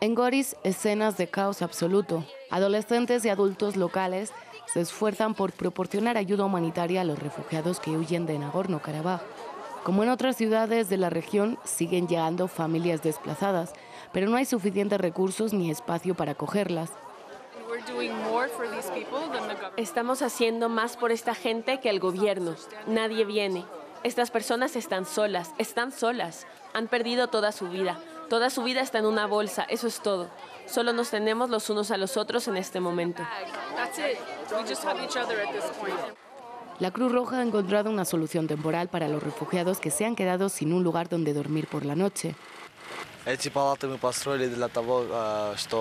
En Goris, escenas de caos absoluto. Adolescentes y adultos locales se esfuerzan por proporcionar ayuda humanitaria a los refugiados que huyen de Nagorno-Karabaj. Como en otras ciudades de la región, siguen llegando familias desplazadas, pero no hay suficientes recursos ni espacio para acogerlas. Estamos haciendo más por esta gente que el gobierno. Nadie viene. Estas personas están solas, están solas. Han perdido toda su vida. Toda su vida está en una bolsa, eso es todo. Solo nos tenemos los unos a los otros en este momento. La Cruz Roja ha encontrado una solución temporal para los refugiados que se han quedado sin un lugar donde dormir por la noche.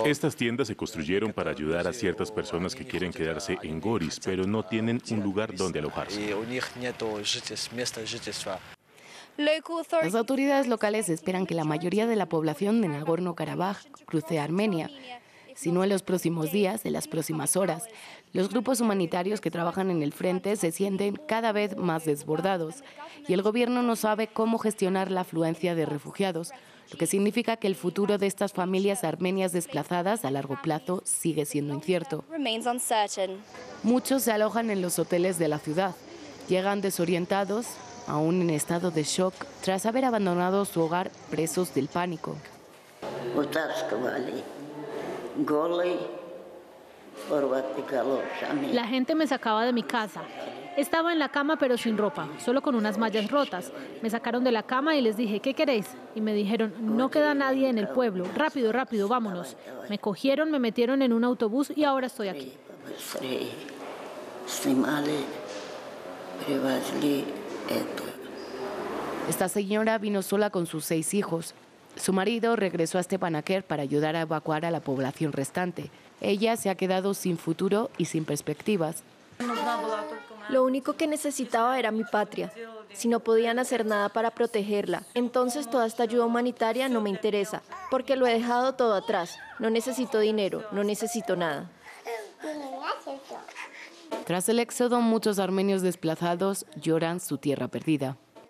Estas tiendas se construyeron para ayudar a ciertas personas que quieren quedarse en Goris, pero no tienen un lugar donde alojarse. Las autoridades locales esperan que la mayoría de la población de Nagorno-Karabaj cruce a Armenia, si no en los próximos días, en las próximas horas. Los grupos humanitarios que trabajan en el frente se sienten cada vez más desbordados y el gobierno no sabe cómo gestionar la afluencia de refugiados, lo que significa que el futuro de estas familias armenias desplazadas a largo plazo sigue siendo incierto. Muchos se alojan en los hoteles de la ciudad, llegan desorientados, aún en estado de shock tras haber abandonado su hogar presos del pánico. La gente me sacaba de mi casa. Estaba en la cama pero sin ropa, solo con unas mallas rotas. Me sacaron de la cama y les dije, ¿qué queréis? Y me dijeron, no queda nadie en el pueblo. Rápido, rápido, vámonos. Me cogieron, me metieron en un autobús y ahora estoy aquí. Esta señora vino sola con sus seis hijos. Su marido regresó a Stepanakert para ayudar a evacuar a la población restante. Ella se ha quedado sin futuro y sin perspectivas. Lo único que necesitaba era mi patria. Si no podían hacer nada para protegerla, entonces toda esta ayuda humanitaria no me interesa, porque lo he dejado todo atrás. No necesito dinero, no necesito nada. Tras el éxodo, muchos armenios desplazados lloran su tierra perdida.